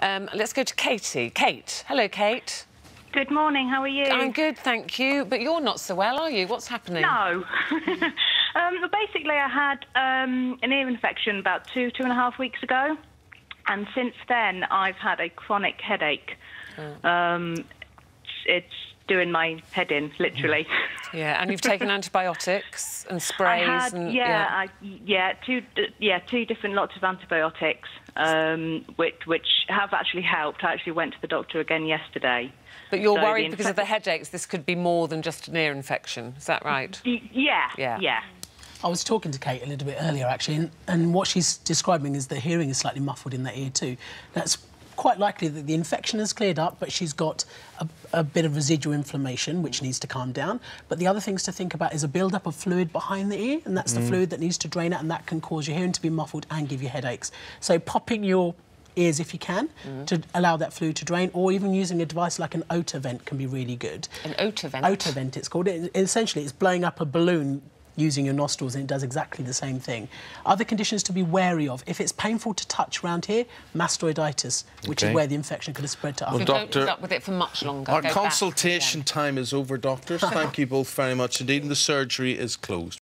Um, let's go to Katie. Kate. Hello, Kate. Good morning, how are you? I'm good, thank you. But you're not so well, are you? What's happening? No. um, basically, I had um, an ear infection about two, two and a half weeks ago. And since then, I've had a chronic headache. Oh. Um, it's doing my head in, literally. Yeah, and you've taken antibiotics and sprays. I had, and, yeah, yeah. I, yeah, two, yeah, two different lots of antibiotics, um, which, which have actually helped. I actually went to the doctor again yesterday. But you're So worried because of the headaches. This could be more than just an ear infection. Is that right? Yeah, Yeah. yeah. I was talking to Kate a little bit earlier, actually, and, and what she's describing is the hearing is slightly muffled in that ear too. That's quite likely that the infection has cleared up, but she's got a, a bit of residual inflammation, which needs to calm down. But the other things to think about is a build-up of fluid behind the ear, and that's the mm. fluid that needs to drain out, and that can cause your hearing to be muffled and give you headaches. So popping your ears if you can mm. to allow that fluid to drain or even using a device like an Otovent can be really good An Otovent? Otovent it's called it, essentially it's blowing up a balloon using your nostrils and it does exactly the same thing. Other conditions to be wary of. If it's painful to touch around here, mastoiditis, which Okay. is where the infection could have spread to So other. Well, don't Doctor- up with it for much longer. Our Go consultation time is over, doctors. Thank you both very much indeed. And the surgery is closed.